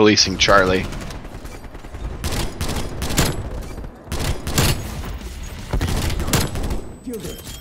policing Charlie. Feel this.